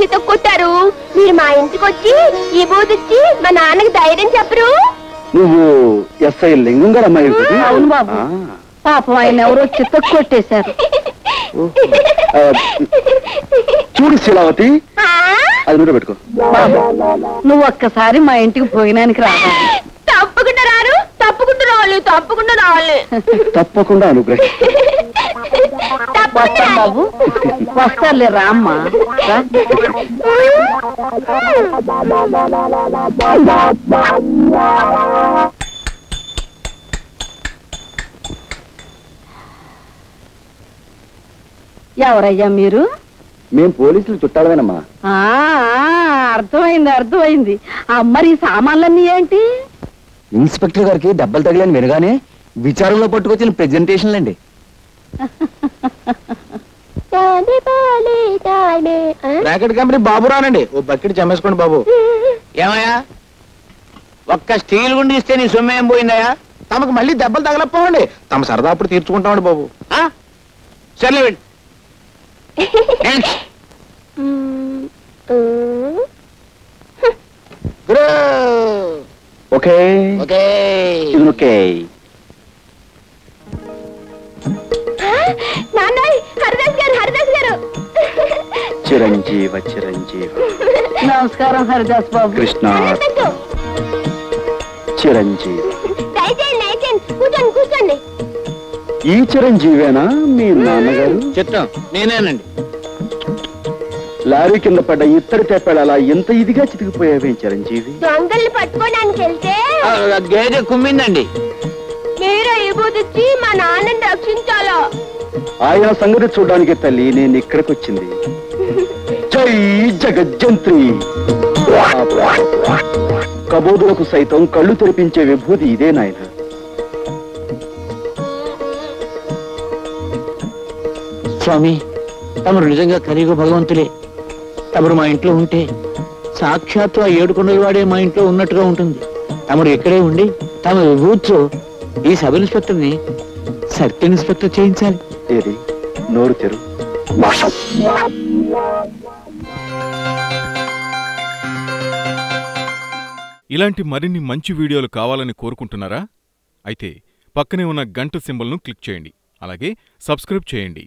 చితక్కొట్టారు మీరు మా ఇంటికి వచ్చి ఈ బూతిచ్చి మా నాన్నకి ధైర్యం చెప్పరు. నువ్వు ఎస్ఐ లింగం గారు అమ్మాయి? అవును బాబు. పాపం ఆయన ఎవరో చిత్త కొట్టేశారు. చూడు శీలావతి? అది నూట పెట్టుకో. నువ్వు ఒక్కసారి మా ఇంటికి భోజనానికి రావాలి. తప్పకుండా రారు తప్పకుండా రావాలి. తప్పకుండా రావాలి. తప్పకుండా అనుగ్రహి తప్పకుండా వస్తాం బాబు వస్తారులే రామ్మా. ఎవరయ్యా మీరు? మేం పోలీసులు చుట్టాలమేనమ్మా. ఆ ఆ, అర్థమైంది అర్థమైంది. ఆ, మరి ఈ సామాన్లన్నీ ఏంటి? ఇన్స్పెక్టర్ గారికి దెబ్బలు తగిలని వినగానే విచారంలో పట్టుకొచ్చిన ప్రెజెంటేషన్లు బ్రాకెట్ కంపెనీ బాబు రానండి. ఓ బకెట్ చమ్మేసుకోండి బాబు. ఏమయ్యా? ఒక్క స్టీల్ గుండి ఇస్తే నీ సొమ్ము ఏం పోయిందయ్యా? తమకు మళ్ళీ దెబ్బలు తగలపోవండి తమ సరదా అప్పుడు తీర్చుకుంటామండి బాబు. ఆ? సర్లే వెళ్ళి. ఓకే. ఓకే. ఇది ఓకే. చిరంజీవ చిరంజీవ. నమస్కారం హరిదాస్ బాబు. కృష్ణ. చిరంజీవి. కూర్చోండి కూర్చోండి. ఈ చిరంజీవేనా? మీ నాన్నగారు? చిత్తం నేనేనండి. లారీ కింద పడ్డ ఇత్తడి తెప్పాడు అలా ఇంత ఇదిగా చితికిపోయావేం చిరంజీవి? దొంగల్ని పట్టుకోవడానికి వెళ్తే? ఆ, గేదె కుమ్మిందండి. మీరు ఈ బూతిచ్చి మా నాన్నని రక్షించాలా? ఆయన సంగతి చూడడానికి తల్లి నేను ఇక్కడికి వచ్చింది జై జగజ్జంత్రి. కబోదులకు సైతం కళ్ళు తెరిపించే విభూతి ఇదే నాయన. స్వామి తమరు నిజంగా కలియుగ భగవంతులే. తమరు మా ఇంట్లో ఉంటే సాక్షాత్తు ఆ ఏడు కొండల వాడే మా ఇంట్లో ఉన్నట్టుగా ఉంటుంది. తమరు ఇక్కడే ఉండి తమ విభూతితో ఈ సబ్ ఇన్స్పెక్టర్ని సర్కిల్ ఇన్స్పెక్టర్ చేయించాలి. ఏది? నోరు తెరు. ఇలాంటి మరిన్ని మంచి వీడియోలు కావాలని కోరుకుంటున్నారా? అయితే పక్కనే ఉన్న గంట సింబల్ను క్లిక్ చేయండి. అలాగే సబ్స్క్రైబ్ చేయండి.